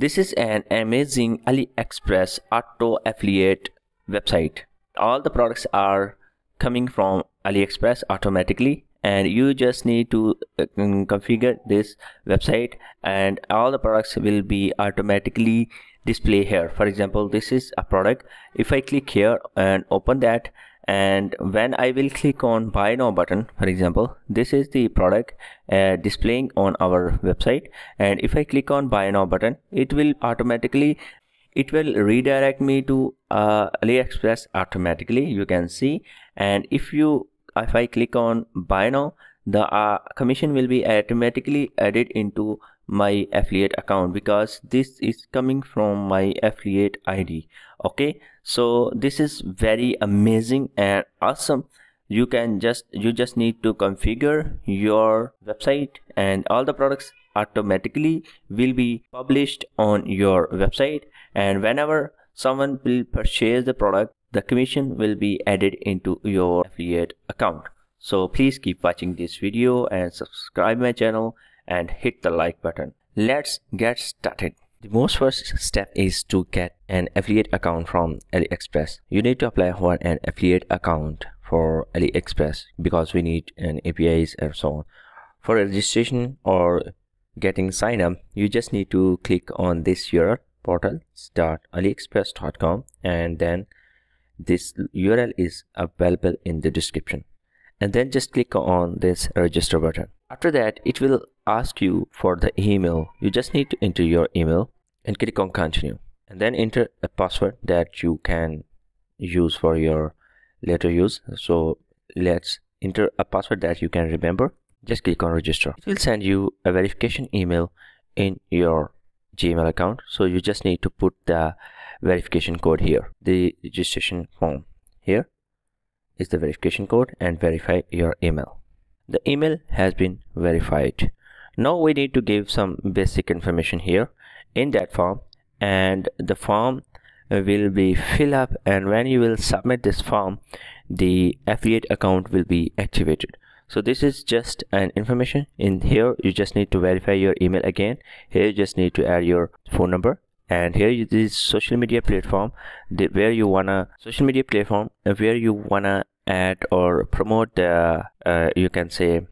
This is an amazing AliExpress auto affiliate website. All the products are coming from AliExpress automatically and you just need to uh, configure this website and all the products will be automatically display here for example this is a product if i click here and open that and when i will click on buy now button for example this is the product uh, displaying on our website. And if i click on buy now button it will automatically it will redirect me to uh, aliexpress automatically you can see. And if you if I click on buy now the uh, commission will be automatically added into my affiliate account because this is coming from my affiliate ID okay? So this is very amazing and awesome. You can just you just need to configure your website and all the products automatically will be published on your website. And whenever someone will purchase the product the commission will be added into your affiliate account. So please keep watching this video and subscribe my channel and hit the like button let's get started the most first step is to get an affiliate account from AliExpress. You need to apply for an affiliate account for AliExpress because we need an APIs and so on. For registration or getting sign up, you just need to click on this URL portal.aliexpress.com and then this url is available in the description and then just click on this register button after that it will ask you for the email. You just need to enter your email and click on continue. And then enter a password that you can use for your later use. So let's enter a password that you can remember. Just click on register. It will send you a verification email in your gmail account. So you just need to put the verification code here. The registration form here is the verification code and verify your email. The email has been verified now we need to give some basic information here in that form and the form will be fill up and when you will submit this form the affiliate account will be activated. So this is just an information in here. You just need to verify your email again. Here you just need to add your phone number and here is this social media platform where you wanna social media platform uh, where you wanna add or promote the uh, you can say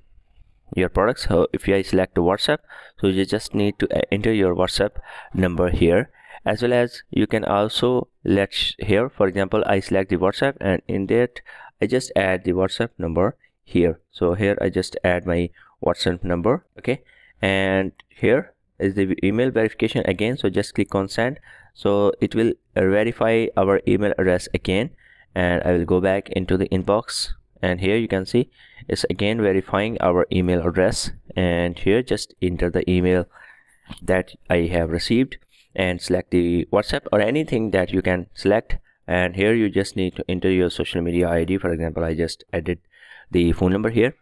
your products. So if you I select WhatsApp so you just need to uh, enter your WhatsApp number here as well as you can also let here for example I select the WhatsApp and in that I just add the WhatsApp number here. So here I just add my WhatsApp number okay? And here is the email verification again so just click on send. So it will verify our email address again and I will go back into the inbox and here you can see it's again verifying our email address. And here just enter the email that I have received and select the WhatsApp or anything that you can select. And here you just need to enter your social media ID for example I just added the phone number here.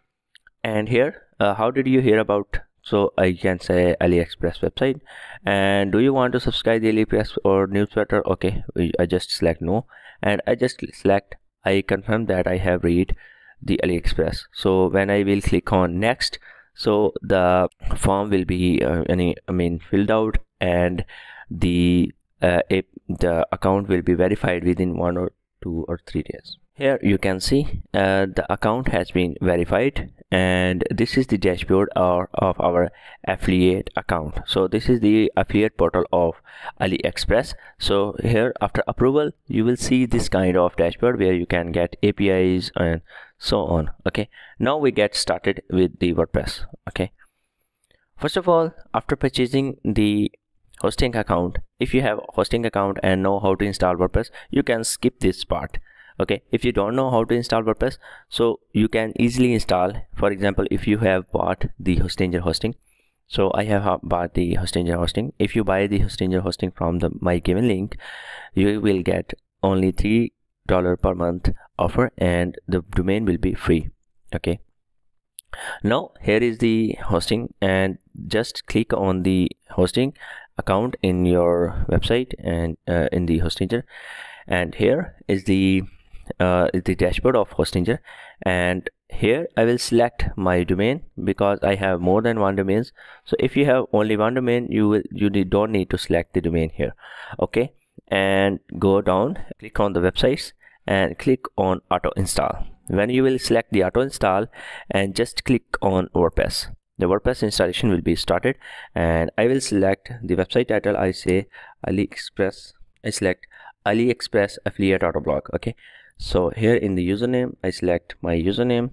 And here uh, how did you hear about? So I can say AliExpress website. And do you want to subscribe the AliExpress or newsletter? Okay I just select no. And I just select I confirm that I have read the AliExpress. So when I will click on next so the form will be uh, any I mean filled out and the uh, the account will be verified within one or two or three days here you can see uh, the account has been verified and this is the dashboard or of our affiliate account. So this is the affiliate portal of aliexpress. So here after approval you will see this kind of dashboard where you can get apis and so on okay? Now we get started with the wordpress okay? First of all after purchasing the hosting account if you have hosting account and know how to install wordpress you can skip this part okay if you don't know how to install wordpress so you can easily install for example if you have bought the hostinger hosting. So i have bought the hostinger hosting. If you buy the hostinger hosting from the my given link you will get only three dollar per month offer and the domain will be free. Okay. Now here is the hosting and just click on the hosting account in your website and uh, in the hostinger and here is the uh, the dashboard of Hostinger. And here I will select my domain because I have more than one domains. So if you have only one domain you will you don't need to select the domain here. Okay. And go down click on the websites and click on auto install. When you will select the auto install and just click on WordPress the WordPress installation will be started. And I will select the website title. I say AliExpress. I select AliExpress affiliate auto blog. Okay so here in the username I select my username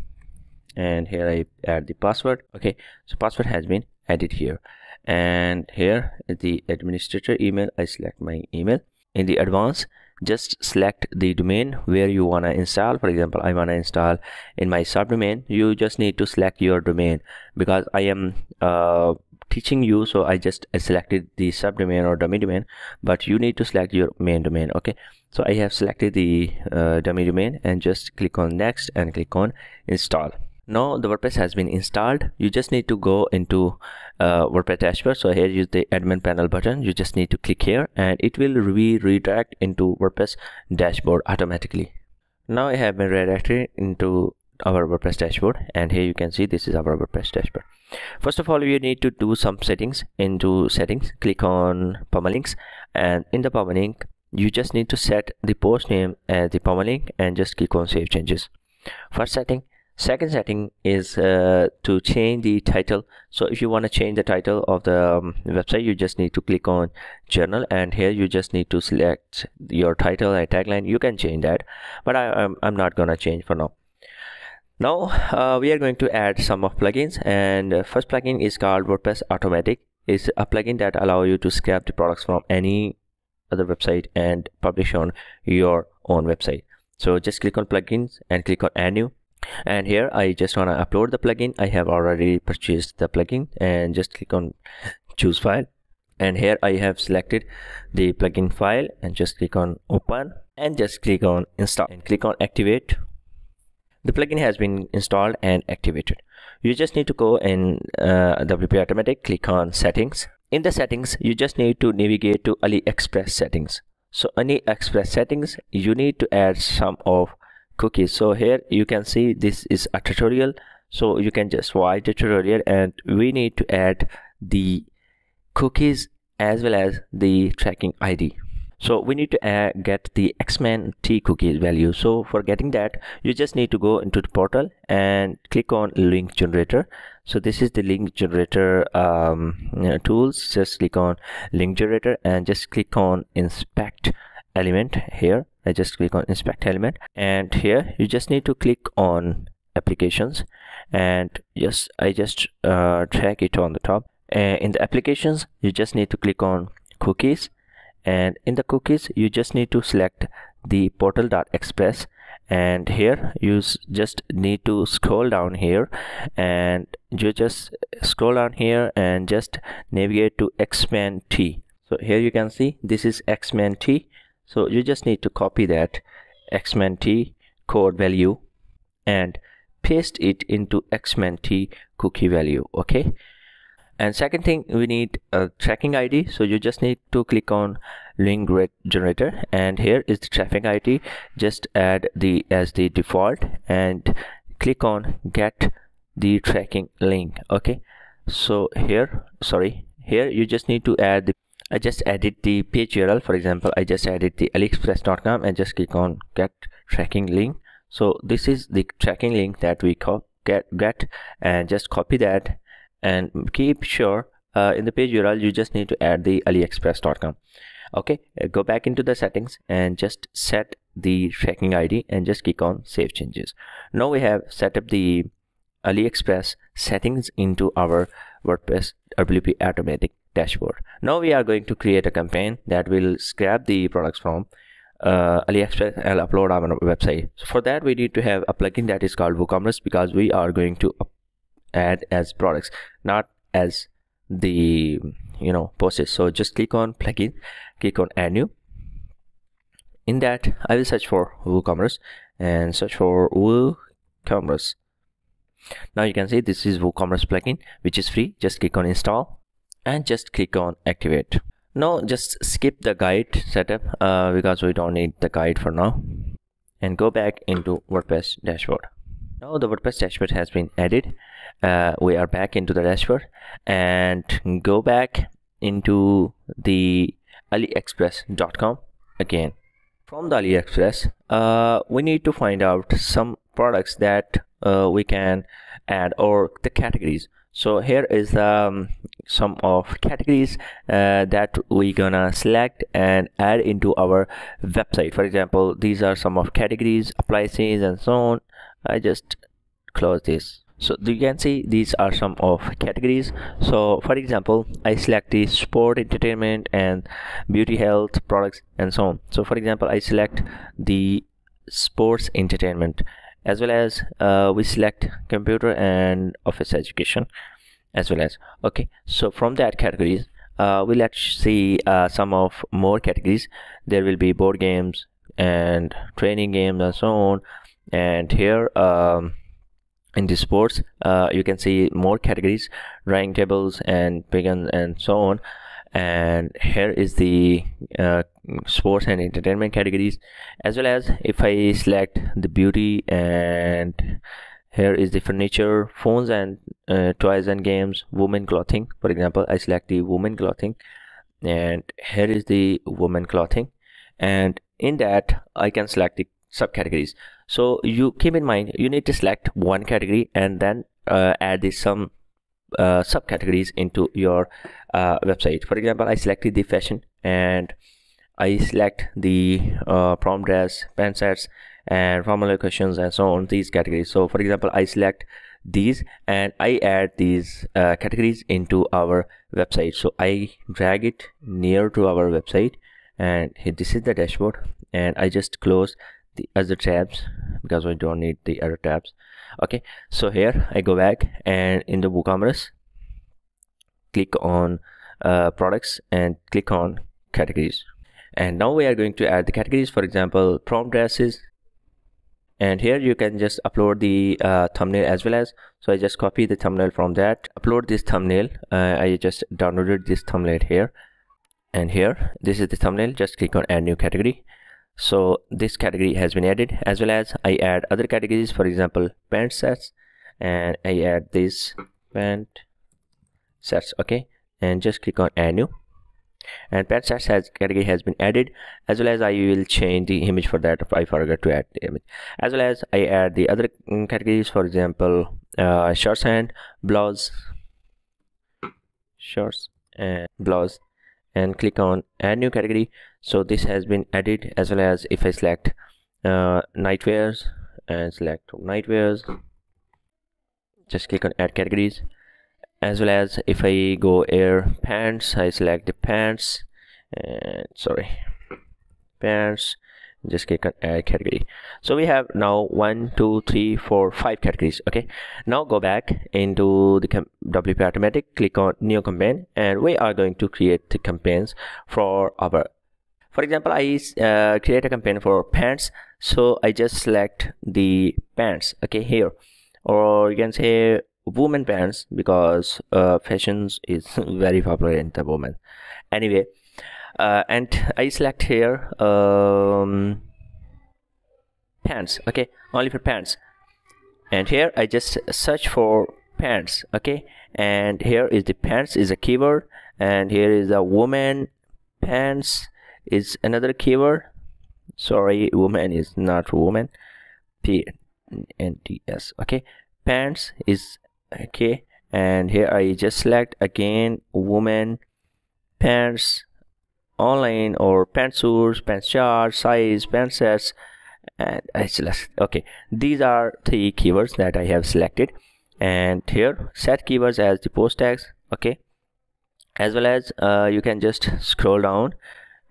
and here I add the password. Okay so password has been added here. And here the administrator email. I select my email. In the advanced just select the domain where you want to install. For example i want to install in my subdomain. You just need to select your domain. Because i am uh, teaching you so i just selected the subdomain or dummy domain but you need to select your main domain okay? So i have selected the uh, dummy domain and just click on next and click on install now the WordPress has been installed. You just need to go into uh, WordPress dashboard. So here is the admin panel button. You just need to click here and it will be redirect into WordPress dashboard automatically. Now I have been redirected into our WordPress dashboard and here you can see this is our WordPress dashboard. First of all you need to do some settings. Into settings click on permalinks and in the permalink you just need to set the post name as the permalink and just click on save changes. First setting second setting is uh, to change the title. So if you want to change the title of the um, website you just need to click on general and here you just need to select your title and tagline. You can change that but I, I'm, I'm not gonna change for now. Now uh, we are going to add some of plugins and uh, first plugin is called WordPress Automatic. Is a plugin that allow you to scrap the products from any other website and publish on your own website. So just click on plugins and click on add new and here I just want to upload the plugin. I have already purchased the plugin and just click on choose file. And here I have selected the plugin file and just click on open and just click on install and click on activate. The plugin has been installed and activated. You just need to go in uh, WP automatic click on settings. In the settings you just need to navigate to AliExpress settings. So AliExpress settings you need to add some of cookies. So here you can see this is a tutorial. So you can just the tutorial and we need to add the cookies as well as the tracking id so we need to add, get the xman t cookies value. So for getting that you just need to go into the portal and click on link generator. So this is the link generator um, you know, tools. Just click on link generator and just click on inspect element here. I just click on inspect element. And here you just need to click on applications. And yes I just uh, drag it on the top. And in the applications you just need to click on cookies. And in the cookies you just need to select the portal.express and here you just need to scroll down here. And you just scroll down here and just navigate to xman t. So here you can see this is xman t so you just need to copy that xmant code value and paste it into xmant cookie value okay? And second thing we need a tracking id so you just need to click on link generator and here is the tracking id just add the as the default and click on get the tracking link okay? So here sorry here you just need to add the I just added the page URL for example I just added the aliexpress.com and just click on get tracking link. So this is the tracking link that we get get and just copy that and keep sure uh, in the page URL you just need to add the aliexpress.com okay uh, go back into the settings and just set the tracking ID and just click on save changes. Now we have set up the AliExpress settings into our WordPress WP automatic dashboard. Now we are going to create a campaign that will scrap the products from uh, AliExpress and upload our website. So for that we need to have a plugin that is called WooCommerce because we are going to add as products, not as the you know posts. So just click on plugin, click on add new. In that I will search for WooCommerce and search for WooCommerce. Now you can see this is WooCommerce plugin which is free. Just click on install and just click on activate. Now just skip the guide setup uh, because we don't need the guide for now. And go back into WordPress dashboard. Now the WordPress dashboard has been added. Uh, we are back into the dashboard and go back into the aliexpress.com again. From the aliexpress uh, we need to find out some products that uh, we can add or the categories. So here is um, some of categories uh, that we gonna select and add into our website. For example these are some of categories appliances and so on. I just close this. So you can see these are some of categories. So for example i select the sport entertainment and beauty health products and so on. So for example i select the sports entertainment as well as uh, we select computer and office education as well as okay. So from that categories uh, we let's see uh, some of more categories. There will be board games and training games and so on. And here um, in the sports uh, you can see more categories rank tables and begin and so on and here is the uh, sports and entertainment categories as well as if I select the beauty and here is the furniture phones and uh, toys and games women clothing. For example I select the women clothing and here is the women clothing. And in that I can select the subcategories. So you keep in mind you need to select one category and then uh, add the some uh, subcategories into your uh, website. For example i selected the fashion and i select the uh, prom dress pant sets and formal questions and so on these categories. So for example i select these and i add these uh, categories into our website. So i drag it near to our website and this is the dashboard and i just close the other tabs because we don't need the other tabs okay so here i go back and in the woocommerce click on uh, products and click on categories. And now we are going to add the categories for example prom dresses. And here you can just upload the uh, thumbnail as well as so i just copy the thumbnail from that upload this thumbnail uh, i just downloaded this thumbnail here. And here this is the thumbnail just click on add new category so this category has been added as well as I add other categories for example pant sets and I add this pant sets okay? And just click on add new. And pant sets has category has been added as well as I will change the image for that if I forgot to add the image. As well as I add the other mm, categories for example uh, shorts and blouse. Shorts and blouse. And click on add new category so this has been added as well as if I select uh, nightwears and select nightwears just click on add categories. As well as if I go air pants I select the pants and sorry pants. Just click on add category. So we have now one two three four five categories okay? Now go back into the wp automatic click on new campaign and we are going to create the campaigns for our for example i uh, create a campaign for pants. So i just select the pants okay here. Or you can say woman pants because uh, fashions is very popular in the woman anyway uh, and I select here um, pants okay only for pants. And here I just search for pants okay. And here is the pants is a keyword. And here is a woman pants is another keyword. Sorry woman is not woman. P n t s okay? Pants is okay? And here I just select again woman pants online or pantsuits, pants charts, size, pants sets, and HLS. Okay, these are three keywords that I have selected, and here set keywords as the post tags. Okay, as well as uh, you can just scroll down,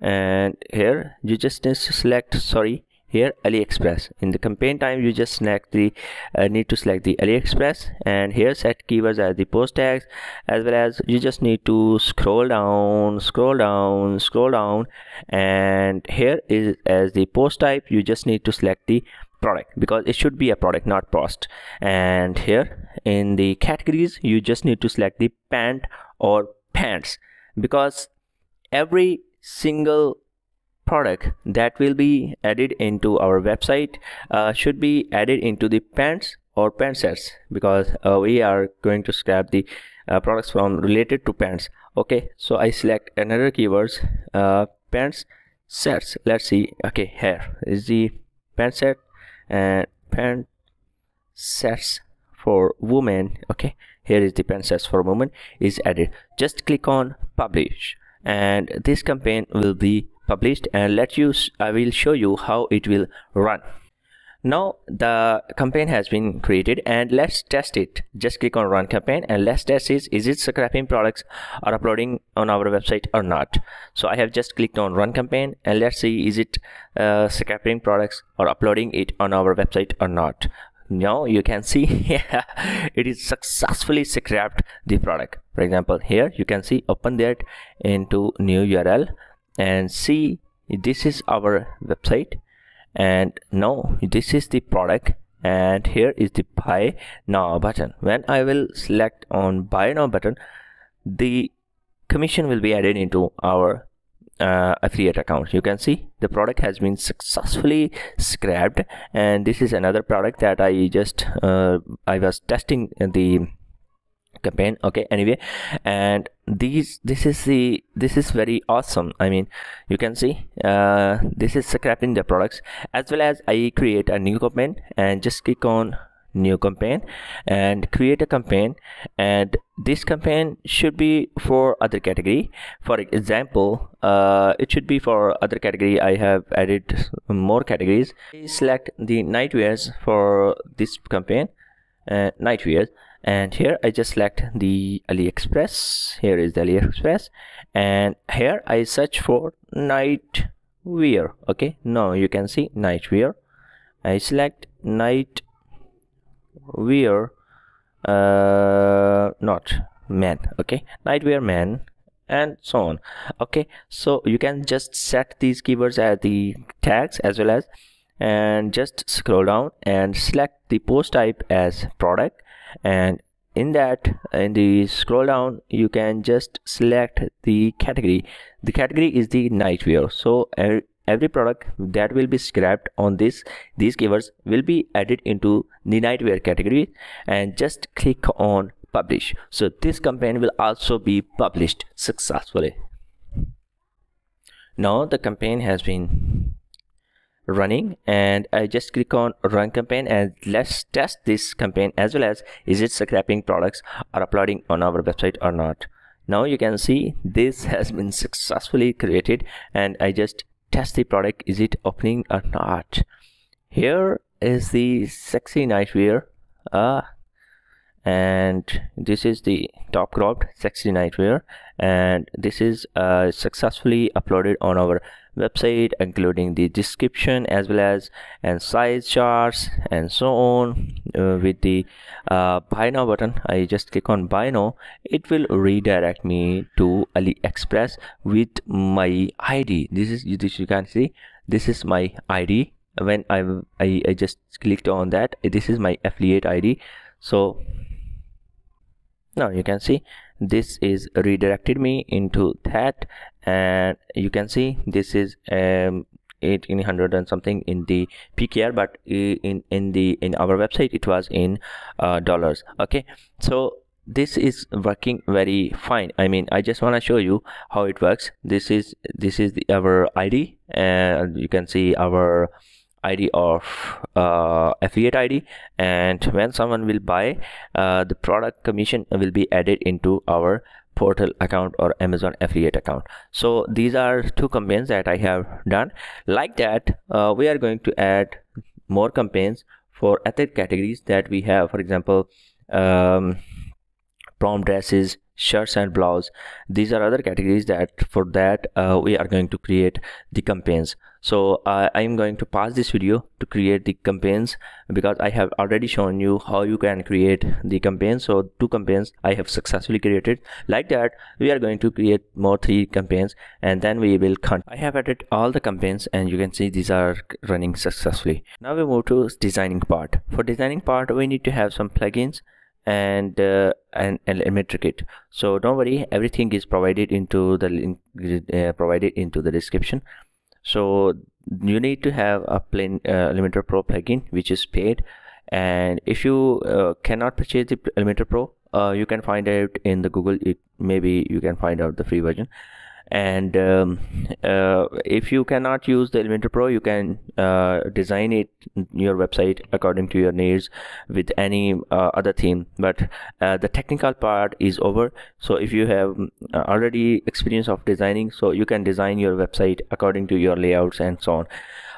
and here you just need to select sorry here aliexpress. In the campaign time you just select the uh, need to select the aliexpress. And here set keywords as the post tags as well as you just need to scroll down scroll down scroll down. And here is as the post type you just need to select the product because it should be a product not post. And here in the categories you just need to select the pant or pants because every single product that will be added into our website uh, should be added into the pants or pant sets because uh, we are going to scrap the uh, products from related to pants. Okay so i select another keywords uh, pants sets. Let's see. Okay here is the pant set and pant sets for women. Okay here is the pant sets for women is added. Just click on publish and this campaign will be published and let you i will show you how it will run. Now the campaign has been created and let's test it. Just click on run campaign and let's test is it is it scrapping products or uploading on our website or not. So i have just clicked on run campaign and let's see is it uh, scrapping products or uploading it on our website or not now you can see it is successfully scrapped the product. For example here you can see open that into new url and see this is our website. And now this is the product and here is the buy now button. When i will select on buy now button the commission will be added into our uh, affiliate account. You can see the product has been successfully scrapped and this is another product that i just uh, i was testing the campaign. Okay anyway and these this is the this is very awesome. I mean you can see uh, this is scrapping the products as well as i create a new campaign and just click on new campaign and create a campaign. And this campaign should be for other category. For example uh, it should be for other category. I have added more categories. Select the nightwears for this campaign uh, nightwears and here I just select the AliExpress. Here is the AliExpress. And here I search for night wear. Okay now you can see night wear. I select night wear uh, not man okay? Nightwear man and so on okay? So you can just set these keywords as the tags as well as and just scroll down and select the post type as product. And in that in the scroll down you can just select the category. The category is the nightwear so every product that will be scrapped on this these keywords will be added into the nightwear category and just click on publish. So this campaign will also be published successfully. Now the campaign has been running and I just click on run campaign and let's test this campaign as well as is it scrapping products or uploading on our website or not. Now you can see this has been successfully created and I just test the product. Is it opening or not? Here is the sexy nightwear uh, and this is the top cropped sexy nightwear and this is uh, successfully uploaded on our website including the description as well as and size charts and so on uh, with the uh, buy now button. I just click on buy now. It will redirect me to AliExpress with my ID this is this you can see. This is my ID when I, I, I just clicked on that this is my affiliate ID so now you can see this is redirected me into that and you can see this is um 1800 and something in the pkr but in in the in our website it was in uh, dollars. Okay so this is working very fine. I mean i just want to show you how it works. This is this is the, our id and you can see our id of uh, affiliate id and when someone will buy uh, the product commission will be added into our portal account or amazon affiliate account. So these are two campaigns that i have done. Like that uh, we are going to add more campaigns for other categories that we have. For example um, prom dresses shirts and blouse. These are other categories that for that uh, we are going to create the campaigns so uh, i'm going to pause this video to create the campaigns because i have already shown you how you can create the campaigns. So two campaigns i have successfully created. Like that we are going to create more three campaigns and then we will i have added all the campaigns and you can see these are running successfully. Now we move to designing part. For designing part we need to have some plugins and uh, and kit so don't worry everything is provided into the link uh, provided into the description so you need to have a plain uh, elementor pro plugin which is paid. And if you uh, cannot purchase the elementor pro uh, you can find it in the google it maybe you can find out the free version and um, uh, if you cannot use the Elementor Pro you can uh, design it your website according to your needs with any uh, other theme. But uh, the technical part is over. So if you have uh, already experience of designing so you can design your website according to your layouts and so on.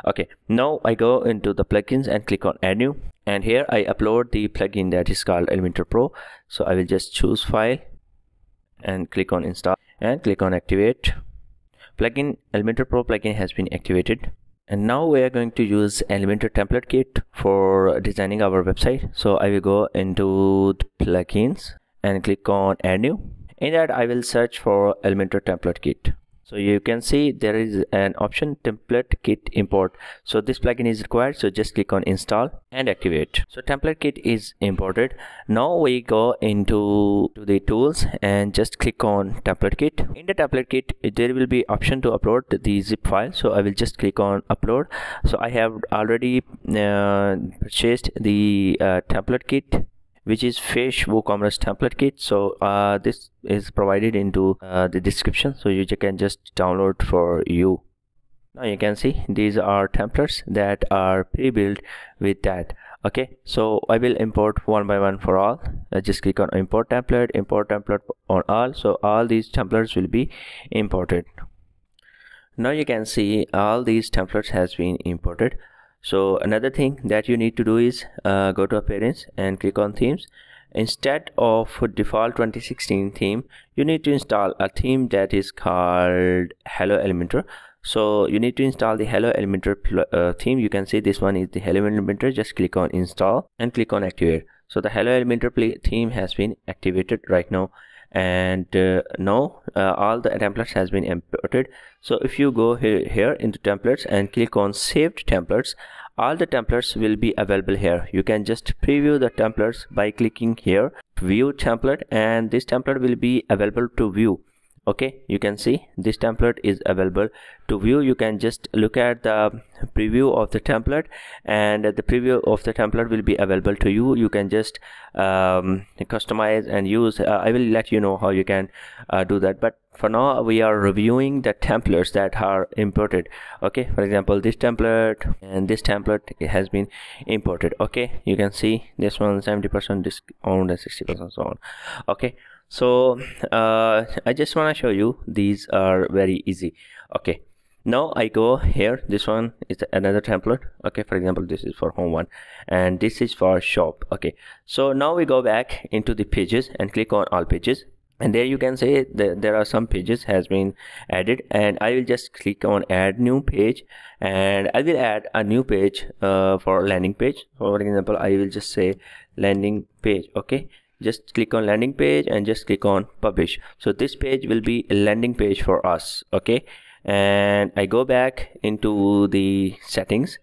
Okay now I go into the plugins and click on add new. And here I upload the plugin that is called Elementor Pro. So I will just choose file and click on install and click on activate. Plugin elementor pro plugin has been activated. And now we are going to use elementor template kit for designing our website. So i will go into plugins and click on add new. In that i will search for elementor template kit so you can see there is an option template kit import. So this plugin is required so just click on install and activate. So template kit is imported. Now we go into to the tools and just click on template kit. In the template kit there will be option to upload the zip file. So i will just click on upload. So i have already uh, purchased the uh, template kit which is fish woocommerce template kit. So uh, this is provided into uh, the description. So you can just download for you. Now you can see these are templates that are pre-built with that. Okay so i will import one by one for all. I just click on import template import template on all. So all these templates will be imported. Now you can see all these templates has been imported so another thing that you need to do is uh, go to appearance and click on themes. Instead of default 2016 theme you need to install a theme that is called hello elementor. So you need to install the hello elementor uh, theme. You can see this one is the hello elementor. Just click on install and click on activate. So the hello elementor theme has been activated right now. And uh, now uh, all the templates has been imported. So if you go here, here into templates and click on saved templates all the templates will be available here. You can just preview the templates by clicking here view template and this template will be available to view okay you can see this template is available. To view you can just look at the preview of the template and the preview of the template will be available to you. You can just um, customize and use. Uh, i will let you know how you can uh, do that. But for now we are reviewing the templates that are imported. Okay for example this template and this template has been imported. Okay you can see this one 70 percent discount and 60 percent so on. Okay so uh, I just want to show you these are very easy. Okay. Now I go here. This one is another template. Okay for example this is for home one and this is for shop. Okay. So now we go back into the pages and click on all pages. And there you can say that there are some pages has been added and I will just click on add new page and I will add a new page uh, for landing page. For example I will just say landing page. Okay just click on landing page and just click on publish. So this page will be a landing page for us okay? And I go back into the settings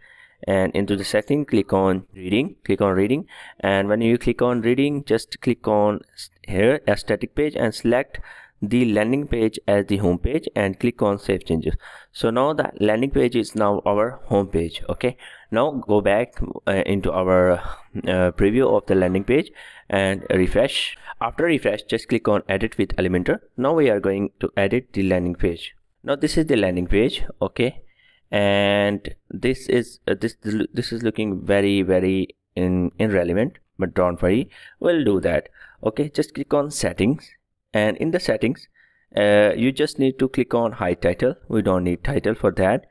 and into the setting click on reading click on reading. And when you click on reading just click on here a static page and select the landing page as the home page and click on save changes. So now the landing page is now our home page okay? Now go back uh, into our uh, preview of the landing page and refresh. After refresh just click on edit with elementor. Now we are going to edit the landing page. Now this is the landing page okay? And this is uh, this this is looking very very in irrelevant but don't worry we'll do that okay? Just click on settings. And in the settings uh, you just need to click on hide title. We don't need title for that.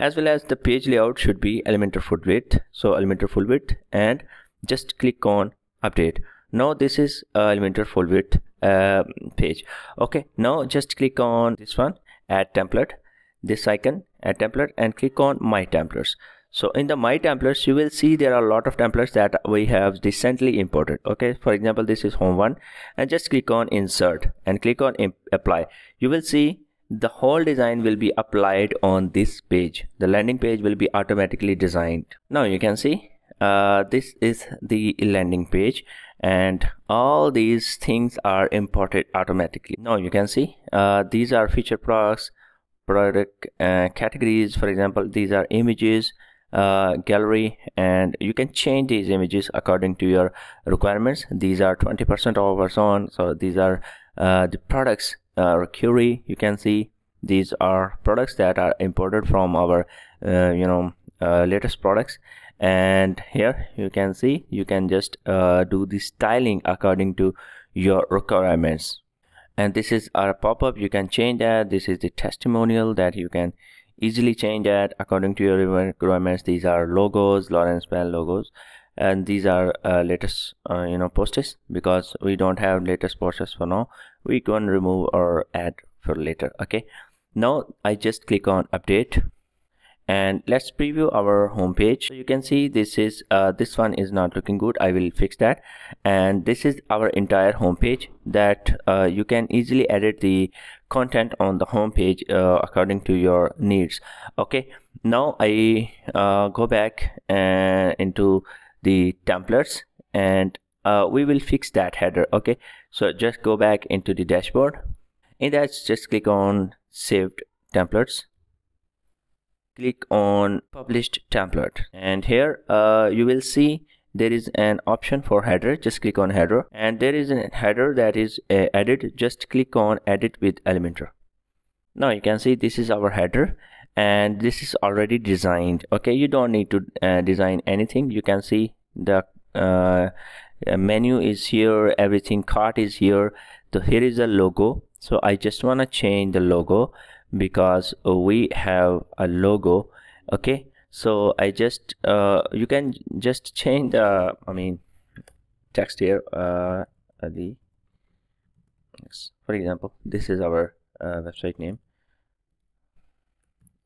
As well as the page layout should be elementor full width. So elementor full width and just click on update now this is uh, elementor full width uh, page. Okay now just click on this one add template this icon add template and click on my templates. So in the my templates you will see there are a lot of templates that we have recently imported. Okay for example this is home one and just click on insert and click on apply. You will see the whole design will be applied on this page. The landing page will be automatically designed. Now you can see uh, this is the landing page and all these things are imported automatically. Now you can see uh, these are feature products product uh, categories. For example these are images uh, gallery and you can change these images according to your requirements. These are 20% off or so on. So these are uh, the products uh, query you can see. These are products that are imported from our uh, you know latest products and here you can see you can just uh, do the styling according to your requirements. And this is our pop-up you can change that this is the testimonial that you can easily change that according to your requirements. These are logos Lawrence Bell logos. And these are uh, latest uh, you know posts because we don't have latest posts for now. We can remove or add for later okay? Now I just click on update and let's preview our home page so you can see this is uh, this one is not looking good. I will fix that. And this is our entire home page that uh, you can easily edit the content on the home page uh, according to your needs. Okay. Now I uh, go back uh, into the templates and uh, we will fix that header. Okay. So just go back into the dashboard. In that just click on saved templates click on published template. And here uh, you will see there is an option for header. Just click on header. And there is a header that is uh, added. Just click on edit with elementor. Now you can see this is our header and this is already designed. Okay you don't need to uh, design anything. You can see the uh, menu is here. Everything cart is here. So here is a logo. So i just want to change the logo because we have a logo okay? So i just uh, you can just change the i mean text here uh, the for example this is our uh, website name.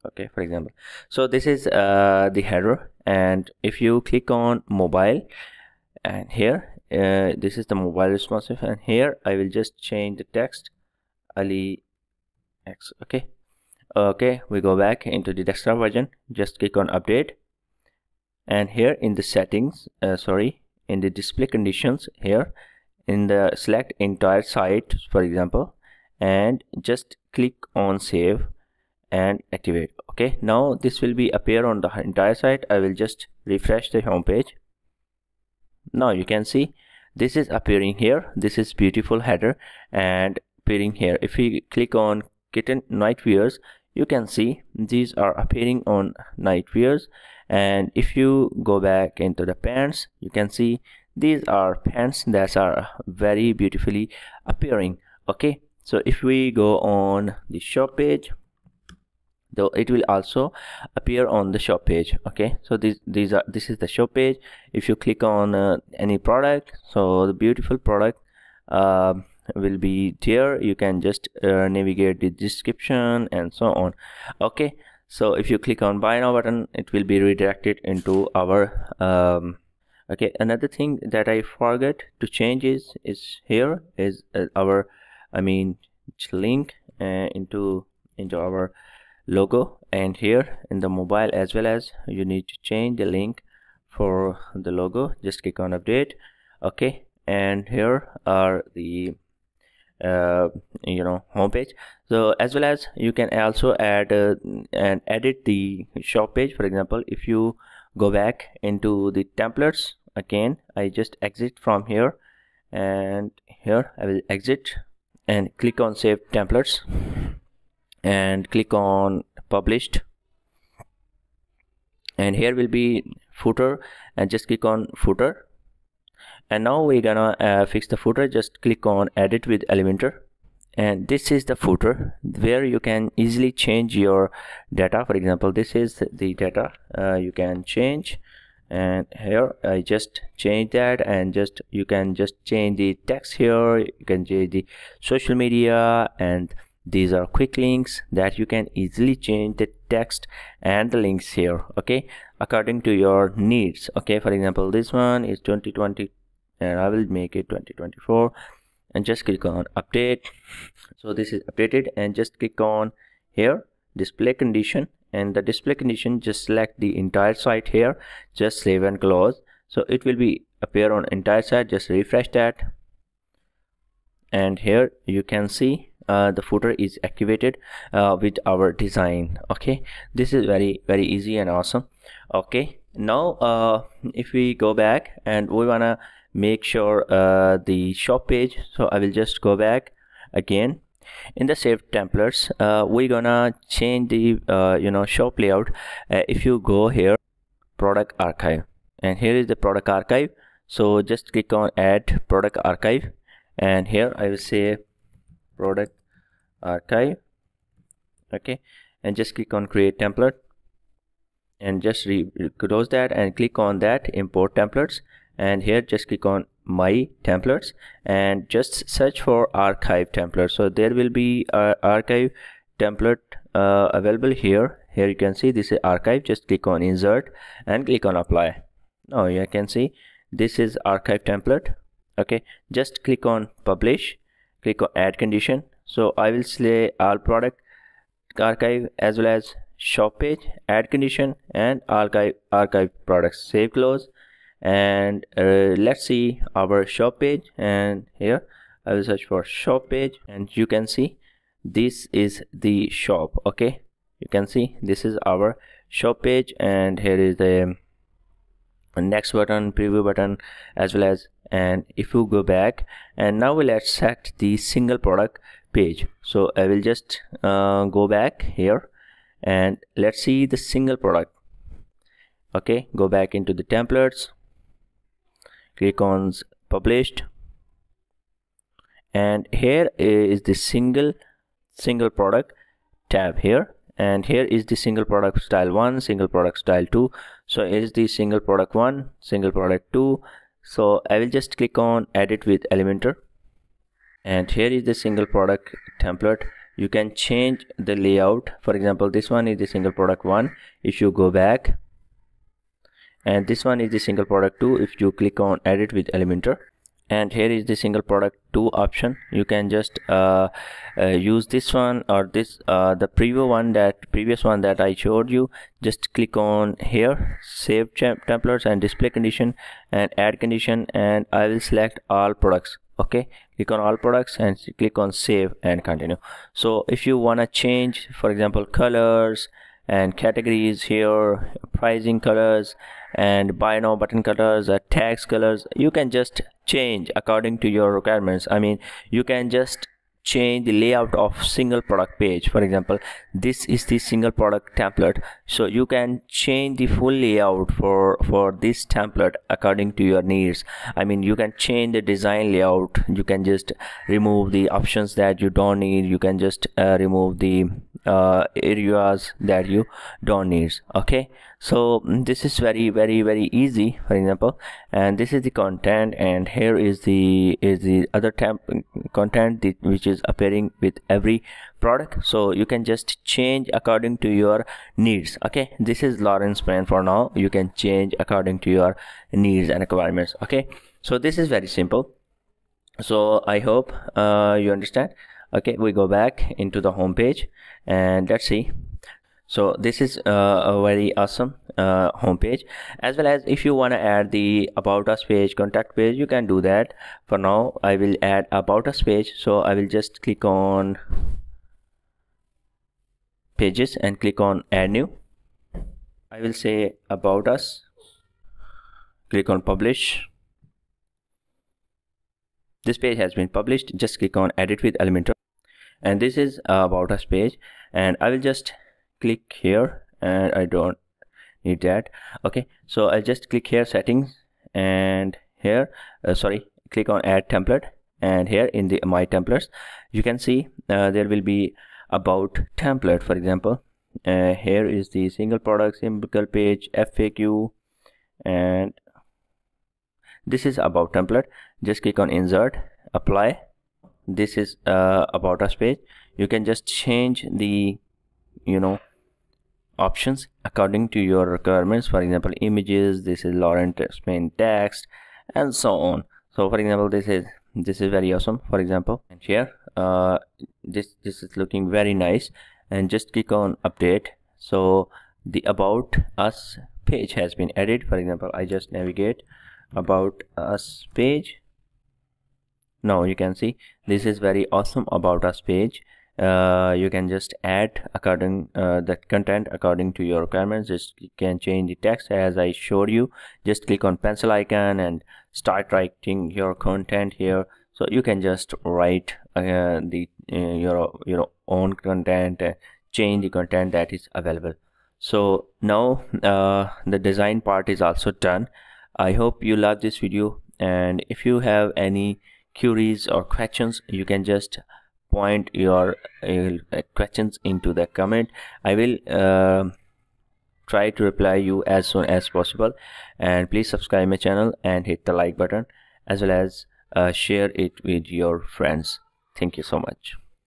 Okay for example. So this is uh, the header and if you click on mobile and here uh, this is the mobile responsive and here I will just change the text Ali X okay? Okay we go back into the desktop version. Just click on update. And here in the settings uh, sorry in the display conditions here in the select entire site for example and just click on save and activate okay? Now this will be appear on the entire site. I will just refresh the home page. Now you can see this is appearing here. This is beautiful header and appearing here. If we click on kitten night wears you can see these are appearing on night wears. And if you go back into the pants you can see these are pants that are very beautifully appearing okay? So if we go on the shop page though it will also appear on the shop page okay? So these these are this is the shop page. If you click on uh, any product so the beautiful product uh, will be there. You can just uh, navigate the description and so on. Okay so if you click on buy now button it will be redirected into our um, okay another thing that i forget to change is is here is uh, our i mean link uh, into into our logo and here in the mobile as well as you need to change the link for the logo. Just click on update. Okay and here are the uh, you know homepage. So as well as you can also add uh, and edit the shop page. For example if you go back into the templates again I just exit from here. And here I will exit and click on save templates and click on published. And here will be footer. And just click on footer and now we're gonna uh, fix the footer. Just click on edit with elementor. And this is the footer where you can easily change your data. For example this is the data uh, you can change. And here I just change that and just you can just change the text here. You can change the social media and these are quick links that you can easily change the text and the links here okay? According to your needs okay? For example this one is 2020 and I will make it 2024 and just click on update. So this is updated and just click on here display condition. And the display condition just select the entire site here. Just save and close. So it will be appear on entire site. Just refresh that. And here you can see uh, the footer is activated uh, with our design. Okay? This is very very easy and awesome. Okay? Now uh, if we go back and we wanna make sure uh, the shop page. So I will just go back again. In the saved templates uh, we're gonna change the uh, you know shop layout. Uh, if you go here product archive. And here is the product archive. So just click on add product archive. And here I will say product archive. Okay. And just click on create template. And just close that and click on that import templates and here just click on my templates and just search for archive template so there will be a archive template uh, available here. Here you can see this is archive. Just click on insert and click on apply. Now you can see this is archive template. Okay just click on publish. Click on add condition. So i will select all product archive as well as shop page add condition and archive archive products. Save close and uh, let's see our shop page and here I will search for shop page and you can see this is the shop okay? You can see this is our shop page and here is the next button preview button as well as and if you go back and now let's set the single product page. So I will just uh, go back here and let's see the single product. Okay go back into the templates click on published. And here is the single single product tab here. And here is the single product style 1 single product style 2 so is the single product 1 single product 2 so i will just click on edit with elementor. And here is the single product template. You can change the layout. For example this one is the single product 1 if you go back and this one is the single product 2 if you click on edit with elementor. And here is the single product 2 option. You can just uh, uh, use this one or this uh, the previous one that previous one that I showed you. Just click on here save templates and display condition and add condition and I will select all products. Okay? Click on all products and click on save and continue. So if you want to change for example colors and categories here pricing colors and buy now button colors uh, tags colors. You can just change according to your requirements. I mean you can just change the layout of single product page. For example this is the single product template. So you can change the full layout for for this template according to your needs. I mean you can change the design layout. You can just remove the options that you don't need. You can just uh, remove the uh, areas that you don't need. Okay so mm, this is very very very easy for example. And this is the content and here is the is the other temp content which is appearing with every product. So you can just change according to your needs okay? This is Lawrence plan for now. You can change according to your needs and requirements okay? So this is very simple. So I hope uh, you understand. Okay we go back into the home page and let's see so this is uh, a very awesome uh, homepage. As well as if you want to add the about us page contact page you can do that. For now i will add about us page. So i will just click on pages and click on add new. I will say about us. Click on publish. This page has been published. Just click on edit with elementor. And this is about us page. And i will just click here and i don't need that. Okay so i'll just click here settings and here uh, sorry click on add template and here in the my templates you can see uh, there will be about template. For example uh, here is the single product symbol page faq and this is about template. Just click on insert apply. This is uh, about us page. You can just change the you know options according to your requirements. For example images this is Lawrence main text and so on. So for example this is this is very awesome. For example and here uh, this this is looking very nice. And just click on update. So the about us page has been added. For example I just navigate about us page. Now you can see this is very awesome about us page uh, you can just add according uh, the content according to your requirements. Just you can change the text. As i showed you just click on pencil icon and start writing your content here. So you can just write uh, the uh, your your own content change the content that is available. So now uh, the design part is also done. I hope you love this video. And if you have any queries or questions you can just point your uh, questions into the comment. I will uh, try to reply you as soon as possible. And please subscribe my channel and hit the like button as well as uh, share it with your friends. Thank you so much